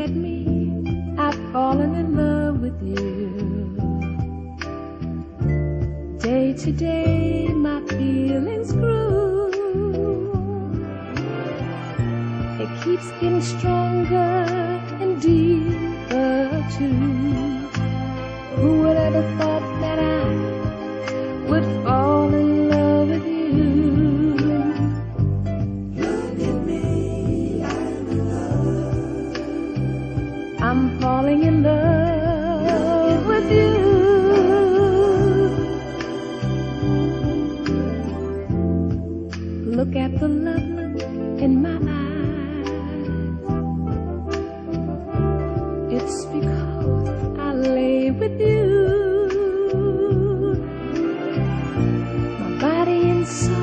at me, I've fallen in love with you. Day to day, my feelings grew. It keeps getting stronger and deeper too. Look at the love look in my eyes. It's because I lay with you. My body and soul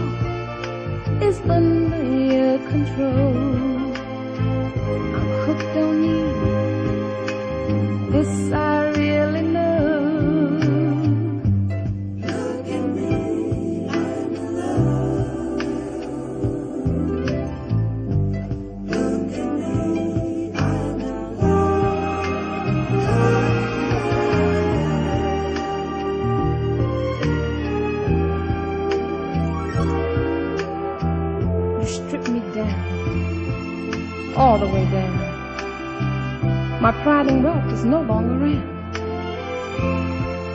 strip me down, all the way down. My pride and wealth is no longer around.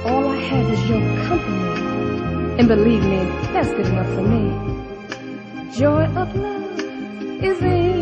All I have is your company. And believe me, that's good enough for me. Joy of love is in.